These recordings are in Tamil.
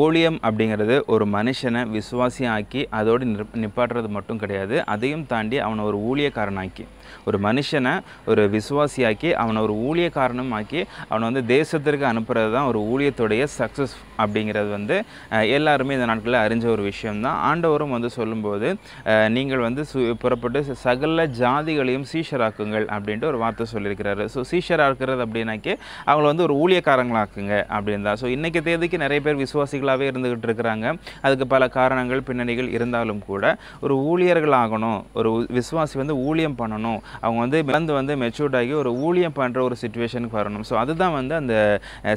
ஊழியம் அப்படிங்கிறது ஒரு மனுஷனை விசுவாசியாக்கி அதோடு நிப் நிப்பாட்டுறது மட்டும் கிடையாது. அதையும் தாண்டி அவனை ஒரு ஊழியக்காரனாக்கி. ஒரு மனுஷனை ஒரு விசுவாசியாக்கி அவனை ஒரு ஊழியக்காரனும் ஆக்கி அவனை வந்து தேசத்திற்கு அனுப்புறது தான் ஒரு ஊழியத்துடைய சக்ஸஸ் அப்படிங்கிறது வந்து எல்லாருமே இந்த நாட்களில் அறிஞ்ச ஒரு விஷயம்தான். ஆண்டவரும் வந்து சொல்லும்போது நீங்கள் வந்து சு புறப்பட்டு சகல ஜாதிகளையும் சீஷராக்குங்கள் அப்படின்ட்டு ஒரு வார்த்தை சொல்லியிருக்கிறாரு. ஸோ சீஷராக்குறது அப்படின்னாக்கே அவங்கள வந்து ஒரு ஊழியக்காரங்களாக்குங்க அப்படின்னு தான். ஸோ இன்றைக்கி தேதிக்கு நிறைய பேர் விசுவாசிகளாகவே இருந்துக்கிட்டு இருக்கிறாங்க. அதுக்கு பல காரணங்கள் பின்னணிகள் இருந்தாலும் கூட ஒரு ஊழியர்கள் ஆகணும் ஒரு விசுவாசி வந்து ஊழியம் பண்ணணும். அவங்க வந்து மிளந்து வந்து மெச்சூர்ட் ஆகி ஒரு ஊழியம் பண்ணுற ஒரு சுச்சுவேஷனுக்கு வரணும். ஸோ அதுதான் வந்து அந்த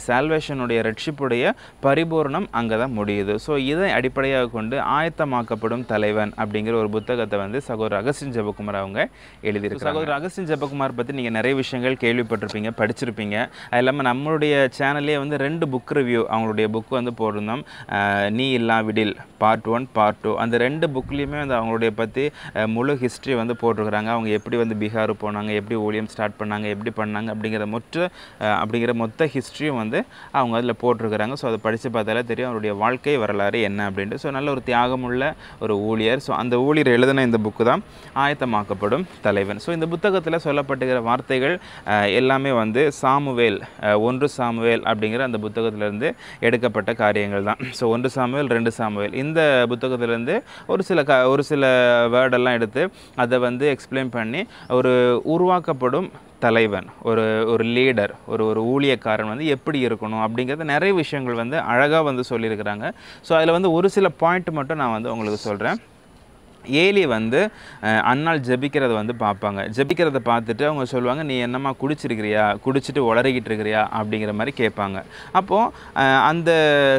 சால்வேஷனுடைய ரட்சிப்புடைய பரிபூர்ணம் அங்கே தான் முடியுது. ஸோ இதை அடிப்படையாக கொண்டு ஆயத்தமாக்கப்படும் தலைவன் அப்படிங்கிற ஒரு புத்தகத்தை வந்து சகோதரர் அகஸ்டின் ஜெபக்குமார் அவங்க எழுதியிருக்காங்க சகோதரர் அகஸ்டின் ஜெபக்குமார் பற்றி நீங்கள் நிறைய விஷயங்கள் கேள்விப்பட்டிருப்பீங்க படிச்சிருப்பீங்க. அது இல்லாமல் நம்மளுடைய சேனல்லே வந்து ரெண்டு புக் ரிவ்யூ அவங்களுடைய புக் வந்து போட்டிருந்தோம். நீ நீ இல்லாவிடில் பார்ட் ஒன் பார்ட் டூ அந்த ரெண்டு புக்லேயுமே வந்து அவங்களுடைய பற்றி முழு ஹிஸ்ட்ரி வந்து போட்டிருக்கிறாங்க. அவங்க எப்படி வந்து பீகார் போனாங்க எப்படி ஊழியம் ஸ்டார்ட் பண்ணாங்க எப்படி பண்ணாங்க அப்படிங்கிற மொத்த அப்படிங்கிற மொத்த ஹிஸ்ட்ரியும் வந்து அவங்க அதில் போட்டிருக்கிறாங்க. ஸோ அதை படித்து பார்த்தாலே தெரியும் அவருடைய வாழ்க்கை வரலாறு என்ன அப்படின்ட்டு. ஸோ நல்ல ஒரு தியாகமுள்ள ஒரு ஊழியர். ஸோ அந்த ஊழியர் எழுதின இந்த புக்கு தான் ஆயத்தமாக்கப்படும் தலைவன். ஸோ இந்த புத்தகத்தில் சொல்லப்பட்டுகிற வார்த்தைகள் எல்லாமே வந்து சாமுவேல் ஒன்று சாமுவேல் அப்படிங்கிற அந்த புத்தகத்திலேருந்து எடுக்கப்பட்ட காரியங்கள் தான். ஸோ ஒன்று சாமுவேல் ரெண்டு சாமுவேல். இந்த புத்தகத்திலேருந்து ஒரு சில க ஒரு சில வேர்டெல்லாம் எடுத்து அதை வந்து எக்ஸ்பிளைன் பண்ணி ஒரு உருவாக்கப்படும் தலைவன் ஒரு ஒரு லீடர் ஒரு ஒரு ஊழியக்காரன் வந்து எப்படி இருக்கணும் அப்படிங்கிறது நிறைய விஷயங்கள் வந்து அழகாக வந்து சொல்லியிருக்கிறாங்க. ஸோ அதில் வந்து ஒரு சில பாயிண்ட் மட்டும் நான் வந்து உங்களுக்கு சொல்கிறேன் ஏலி வந்து அஹ், ஜபிக்கிறத வந்து பார்ப்பாங்க. ஜபிக்கிறத பார்த்துட்டு அவங்க சொல்லுவாங்க நீ என்னம்மா குடிச்சிருக்கிறியா? குடிச்சிட்டு உளறிக்கிட்டு இருக்கிறியா? அப்படிங்கிற மாதிரி கேட்பாங்க. அப்போது அந்த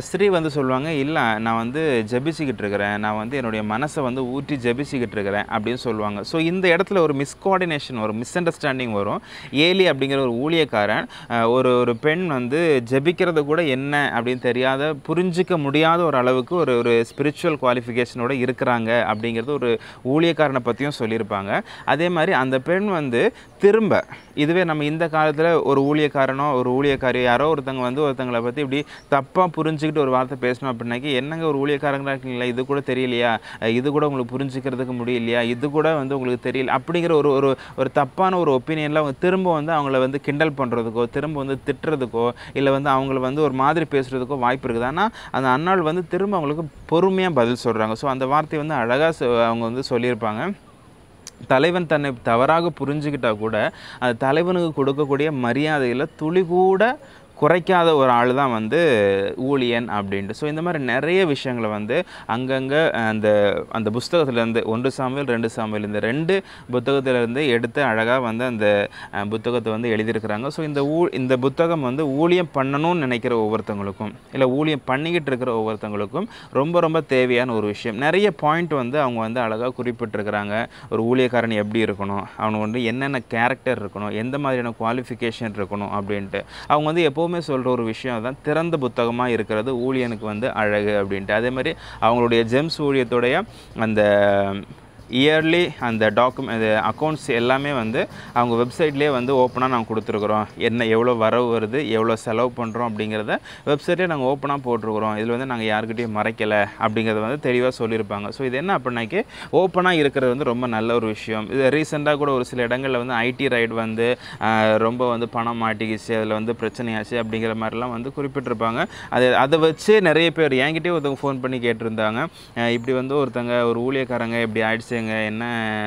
ஸ்திரீ வந்து சொல்லுவாங்க இல்லை நான் வந்து ஜெபிச்சுக்கிட்டு இருக்கிறேன். நான் வந்து என்னுடைய மனசை வந்து ஊற்றி ஜெபிச்சுக்கிட்டு இருக்கிறேன். அப்படின்னு சொல்லுவாங்க. ஸோ இந்த இடத்துல ஒரு மிஸ்கோஆர்டினேஷன் வரும் மிஸ் அண்டர்ஸ்டாண்டிங் வரும். ஏலி அப்படிங்கிற ஒரு ஊழியக்காரன் ஒரு ஒரு பெண் வந்து ஜெபிக்கிறது கூட என்ன அப்படின்னு தெரியாத புரிஞ்சிக்க முடியாத ஒரு அளவுக்கு ஒரு ஒரு ஸ்பிரிச்சுவல் குவாலிஃபிகேஷனோட இருக்கிறாங்க அப்படிங்கிறது ஒரு ஊழியக்காரனை பற்றியும் சொல்லியிருப்பாங்க. அதே மாதிரி அந்த பெண் வந்து திரும்ப இதுவே நம்ம இந்த காலத்தில் ஒரு ஊழியக்காரனோ ஒரு ஊழியக்காரியோ யாரோ ஒருத்தங்க வந்து ஒருத்தங்களை பற்றி இப்படி தப்பாக புரிஞ்சுக்கிட்டு ஒரு வார்த்தை பேசணும் அப்படின்னாக்கி என்னங்க ஒரு ஊழியக்காரங்களா இருக்கீங்களா? இது கூட தெரியலையா? இது கூட உங்களுக்கு புரிஞ்சுக்கிறதுக்கு முடியலையா? இது கூட வந்து உங்களுக்கு தெரியல அப்படிங்கிற ஒரு ஒரு ஒரு தப்பான ஒரு ஒப்பீனியனில் அவங்க திரும்ப வந்து அவங்கள வந்து கிண்டல் பண்ணுறதுக்கோ திரும்ப வந்து திட்டுறதுக்கோ இல்லை வந்து அவங்கள வந்து ஒரு மாதிரி பேசுகிறதுக்கோ வாய்ப்பு இருக்குது. ஆனால் அந்த அன்னாள் வந்து திரும்ப அவங்களுக்கு பொறுமையாக பதில் சொல்கிறாங்க ஸோ அந்த வார்த்தையை வந்து அழகாக அவங்க வந்து சொல்லியிருப்பாங்க. தலைவன் தன்னை தவறாக புரிஞ்சுக்கிட்டால் கூட அந்த தலைவனுக்கு கொடுக்கக்கூடிய மரியாதையில் துளி கூட குறைக்காத ஒரு ஆள் தான் வந்து ஊழியன் அப்படின்ட்டு. ஸோ இந்த மாதிரி நிறைய விஷயங்களை வந்து அங்கங்கே அந்த அந்த புஸ்தகத்துலேருந்து ஒன்று சாமியல் ரெண்டு சாமியல் இந்த ரெண்டு புத்தகத்திலேருந்து எடுத்து அழகாக வந்து அந்த புத்தகத்தை வந்து எழுதியிருக்கிறாங்க. ஸோ இந்த ஊ இந்த புத்தகம் வந்து ஊழியம் பண்ணணும்னு நினைக்கிற ஒவ்வொருத்தவங்களுக்கும் இல்லை ஊழியம் பண்ணிக்கிட்டு இருக்கிற ஒவ்வொருத்தவங்களுக்கும் ரொம்ப ரொம்ப தேவையான ஒரு விஷயம். நிறைய பாயிண்ட் வந்து அவங்க வந்து அழகாக குறிப்பிட்டிருக்கிறாங்க. ஒரு ஊழியக்காரன் எப்படி இருக்கணும்? அவனுக்கு வந்து என்னென்ன கேரக்டர் இருக்கணும்? எந்த மாதிரியான குவாலிஃபிகேஷன் இருக்கணும்? அப்படின்ட்டு. அவங்க வந்து எப்போவுமே சொல்கிற ஒரு விஷயம் தான் திறந்த புத்தகமாக இருக்கிறது ஊழியனுக்கு வந்து அழகு அப்படின்ட்டு. அதே மாதிரி அவங்களுடைய ஜெம்ஸ் ஊழியத்துடைய அந்த இயர்லி அந்த டாக்குமெண்ட் அக்கௌண்ட்ஸ் எல்லாமே வந்து அவங்க வெப்சைட்லேயே வந்து ஓப்பனாக நாங்கள் கொடுத்துருக்குறோம். என்ன எவ்வளோ வரவு வருது எவ்வளோ செலவு பண்ணுறோம் அப்படிங்கிறத வெப்சைட்லேயே நாங்கள் ஓப்பனாக போட்டிருக்கிறோம். இதில் வந்து நாங்கள் யாருக்கிட்டையும் மறைக்கலை அப்படிங்கிறத வந்து தெளிவாக சொல்லியிருப்பாங்க. ஸோ இது என்ன அப்படின்னாக்கி ஓப்பனாக இருக்கிறது வந்து ரொம்ப நல்ல ஒரு விஷயம். இது ரீசெண்டாக கூட ஒரு சில இடங்களில் வந்து ஐடி ரைடு வந்து ரொம்ப வந்து பணம் மாட்டிக்கிச்சு அதில் வந்து பிரச்சனையாச்சு அப்படிங்கிற மாதிரிலாம் வந்து குறிப்பிட்டிருப்பாங்க. அது அதை வச்சு நிறைய பேர் என்கிட்டயே ஒருத்தவங்க ஃபோன் பண்ணி கேட்டிருந்தாங்க. இப்படி வந்து ஒருத்தங்க ஒரு ஊழியக்காரங்க இப்படி ஆயிடுச்சுங்க என்ன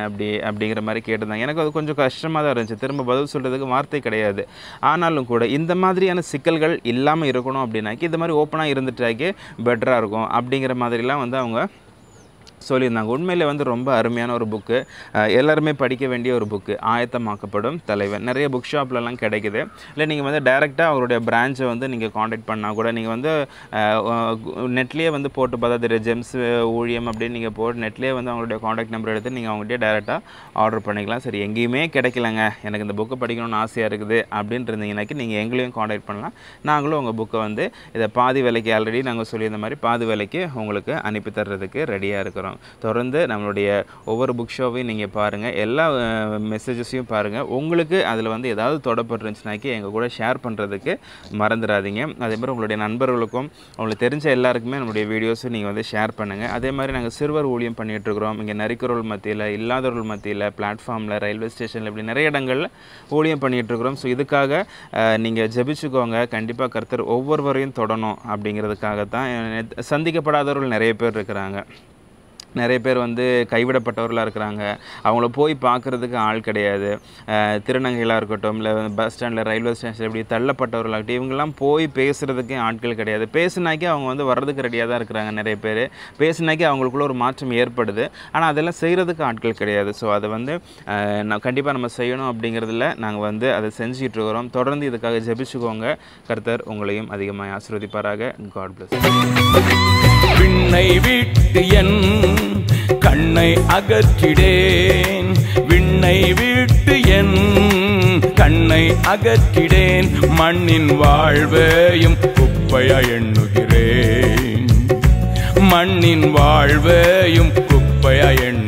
அப்படி அப்படிங்கிற மாதிரி கேட்டிருந்தாங்க. எனக்கு அது கொஞ்சம் கஷ்டமாக தான் இருந்துச்சு. திரும்ப பதில் சொல்கிறதுக்கு வார்த்தை கிடையாது. ஆனாலும் கூட இந்த மாதிரியான சிக்கல்கள் இல்லாமல் இருக்கணும் அப்படின்னாக்கி இந்த மாதிரி ஓப்பனாக இருந்துட்டாக்கே பெட்டராக இருக்கும் அப்படிங்கிற மாதிரிலாம் வந்து அவங்க சொல்லியிருந்தாங்க. உண்மையில் வந்து ரொம்ப அருமையான ஒரு புக்கு எல்லாருமே படிக்க வேண்டிய ஒரு புக்கு ஆயத்தமாக்கப்படும் தலைவன் நிறைய புக் ஷாப்லலாம் கிடைக்குது. இல்லை நீங்கள் வந்து டைரெக்டாக அவருடைய பிரான்ச்சை வந்து நீங்கள் காண்டாக்ட் பண்ணால் கூட நீங்கள் வந்து நெட்லேயே வந்து போட்டு பார்த்தா தெரியும் ஜெம்ஸ் ஊழியம் அப்படின்னு நீங்கள் போட்டு நெட்லேயே வந்து அவங்களுடைய காண்டாக்ட் நம்பர் எடுத்து நீங்கள் அவங்ககிட்ட டேரெக்டாக ஆர்டர் பண்ணிக்கலாம். சரி எங்கேயுமே கிடைக்கலங்க. எனக்கு இந்த புக்கை படிக்கணும்னு ஆசையாக இருக்குது அப்படின்னு இருந்தீங்கன்னாக்கி நீங்கள் எங்களையும் காண்டாக்ட் பண்ணலாம். நாங்களும் உங்கள் புக்கை வந்து இதை பாதி விலைக்கு ஆல்ரெடி நாங்கள் சொல்லியிருந்த மாதிரி பாதி விலைக்கு உங்களுக்கு அனுப்பி தர்றதுக்கு ரெடியாக இருக்கிறோம். தொடர்ந்து நம்மளுடைய ஒவ்வொரு புக் ஷோவையும் நீங்கள் பாருங்கள் எல்லா மெசேஜஸையும் பாருங்கள் உங்களுக்கு அதில் வந்து ஏதாவது தொடப்பட்டுருந்துச்சுனாக்கி எங்கள் கூட ஷேர் பண்ணுறதுக்கு மறந்துடாதீங்க அதே மாதிரி உங்களுடைய நண்பர்களுக்கும் உங்களுக்கு தெரிஞ்ச எல்லாருக்குமே நம்மளுடைய வீடியோஸும் நீங்கள் வந்து ஷேர் பண்ணுங்கள் அதே மாதிரி நாங்கள் சிறுவர் ஊழியம் பண்ணிகிட்ருக்குறோம் இங்கே நரிக்கிறவர்கள் மத்தியில் இல்லாதவர்கள் மத்தியில் பிளாட்ஃபார்மில் ரயில்வே ஸ்டேஷனில் இப்படி நிறைய இடங்களில் ஊழியம் பண்ணிகிட்ருக்குறோம் ஸோ இதுக்காக நீங்கள் ஜெபிச்சுக்கோங்க. கண்டிப்பாக கர்த்தர் ஒவ்வொருவரையும் தொடணும் அப்படிங்கிறதுக்காக தான் சந்திக்கப்படாதவர்கள் நிறைய பேர் இருக்கிறாங்க. நிறைய பேர் வந்து கைவிடப்பட்டவர்களாக இருக்கிறாங்க. அவங்கள போய் பார்க்குறதுக்கு ஆள் கிடையாது. திருநங்கைகளாக இருக்கட்டும் இல்லை பஸ் ஸ்டாண்டில் ரயில்வே ஸ்டேஷன் இப்படி தள்ளப்பட்டவர்களாகட்டும் இவங்கெல்லாம் போய் பேசுகிறதுக்கு ஆட்கள் கிடையாது. பேசுனாக்கி அவங்க வந்து வர்றதுக்கு ரெடியாக தான் இருக்கிறாங்க நிறைய பேர். பேசுனாக்கி அவங்களுக்குள்ள ஒரு மாற்றம் ஏற்படுது. ஆனால் அதெல்லாம் செய்கிறதுக்கு ஆட்கள் கிடையாது. ஸோ அதை வந்து நான் கண்டிப்பாக நம்ம செய்யணும் அப்படிங்கிறதுல நாங்கள் வந்து அதை செஞ்சுக்கிட்டு இருக்கிறோம். தொடர்ந்து இதுக்காக ஜெபிச்சுக்கோங்க. கர்த்தர் உங்களையும் அதிகமாக ஆசிர்வதிப்பாராக. காட் பிளஸ் விண்ணை விட்டு என் கண்ணை அகற்றிடேன். விண்ணை விட்டு என் கண்ணை அகற்றிடேன். மண்ணின் வாழ்வையும் குப்பையா எண்ணுகிறேன். மண்ணின் வாழ்வையும் குப்பையா எண்ணு